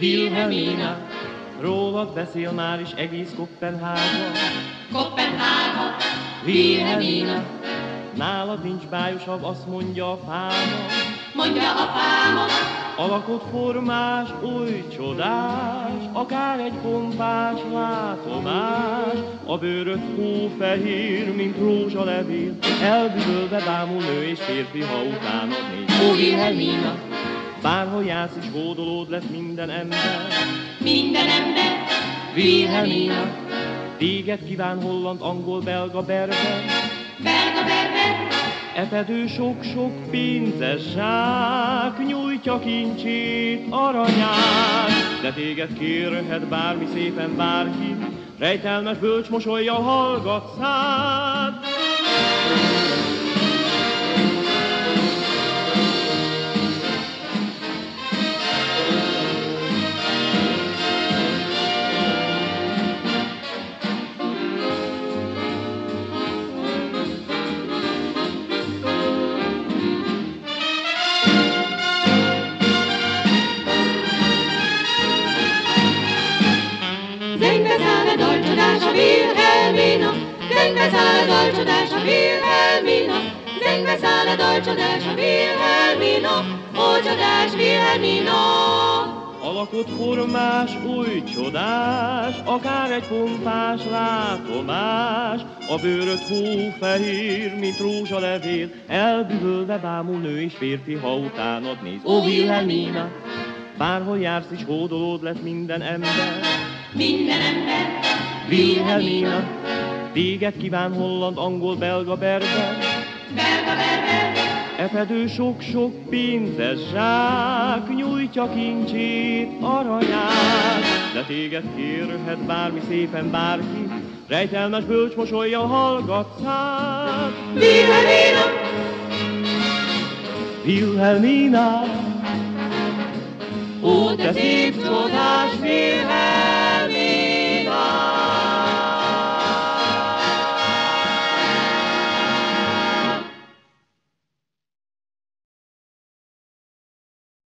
Wilhelmina, rólad beszél már is egész Kopenhága. Kopenhága, Wilhelmina, nálad nincs bájosabb, azt mondja a fáma. mondja a fáma, Alakot formás, oly csodás, akár egy pompás látomás. A bőröd hófehér, mint rózsalevél, elbűvölve bámul nő és férfi, ha utánad néz. Ó, Wilhelmina, Bárhol jársz is hódolód lesz minden ember. minden ember, Wilhelmina, téged kíván holland, angol, belga, berber. belga berber, Epedő sok-sok pénzes zsák, nyújtja kincsét, aranyát, de téged kérhet bármi szépen bárki, rejtelmes bölcs mosolya hallgat szád. Wilhelmina, zengbe száll a dalcsodás a Wilhelmina, ó csodás Wilhelmina. Alakot formás, új csodás, akár egy pompás látomás. A bőröd hófehér, mint rózsalevél, elbűvölve bámul nő és férfi, ha utánad néz. Ó, Wilhelmina, bárhol jársz is hódolód lesz minden ember. Minden ember, Wilhelmina, téged kíván holland, angol, belga, berber. belga berber, Epedő sok-sok pénzes zsák, nyújtja kincsét, aranyát, de téged kérhet bármi szépen bárki, rejtelmes bölcs mosolya hallgat szád. Wilhelmina, Wilhelmina, ó te szép csodás Wilhelmina.